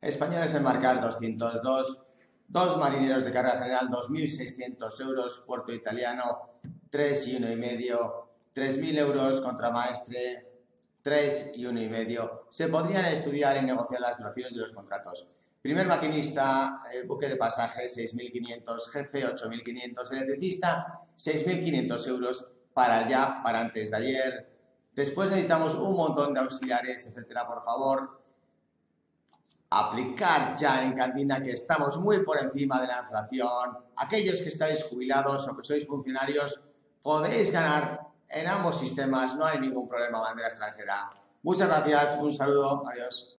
Españoles embarcar 202, dos marineros de carga general 2.600 euros, puerto italiano 3 y 1 y medio, 3.000 euros contra maestre 3 y 1 y medio. Se podrían estudiar y negociar las duraciones de los contratos. Primer maquinista, eh, buque de pasaje 6.500, jefe 8.500, electricista 6.500 euros para ya, para antes de ayer. Después necesitamos un montón de auxiliares, etcétera, por favor. Aplicar ya en Cantina que estamos muy por encima de la inflación. Aquellos que estáis jubilados o que sois funcionarios, podéis ganar en ambos sistemas, no hay ningún problema bandera extranjera. Muchas gracias, un saludo, adiós.